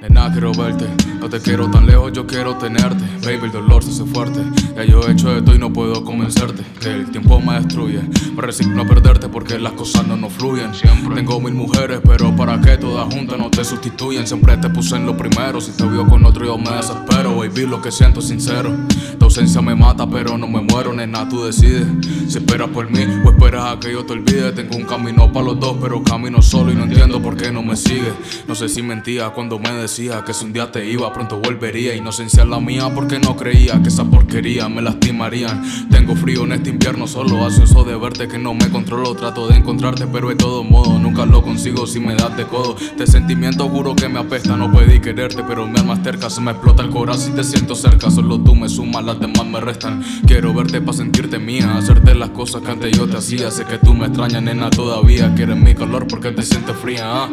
Nena, quiero verte, no te quiero tan lejos, yo quiero tenerte. Baby, el dolor se hace fuerte. Ya yo he hecho esto y no puedo convencerte. Que el tiempo me destruye. Me resigno a perderte porque las cosas no nos fluyen. Siempre tengo mil mujeres, pero para que todas juntas no te sustituyen. Siempre te puse en lo primero. Si te vio con otro, yo me desespero. Baby, lo que siento es sincero. Tu ausencia me mata, pero no me muero, nena, tú decides. Si esperas por mí o esperas a que yo te olvide. Tengo un camino para los dos, pero camino solo y no entiendo por qué no me sigues. No sé si mentía cuando me decía que si un día te iba, pronto volvería. Inocencia la mía porque no creía que esa porquería me lastimarían. Tengo frío en este invierno, solo eso de verte que no me controlo. Trato de encontrarte, pero de todo modo nunca lo consigo si me das de codo. Este sentimiento juro que me apesta, no pedí quererte, pero mi alma es se me explota el corazón si te siento cerca. Solo tú me sumas, las demás me restan. Quiero verte para sentirte mía, hacerte las cosas que antes yo te hacía. Sé que tú me extrañas, nena, todavía. Quieres mi calor porque te sientes fría, ¿ah?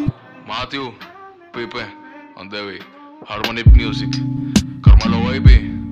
Matthew, Pipe. On the Harmonic Music. Carmelo Baby.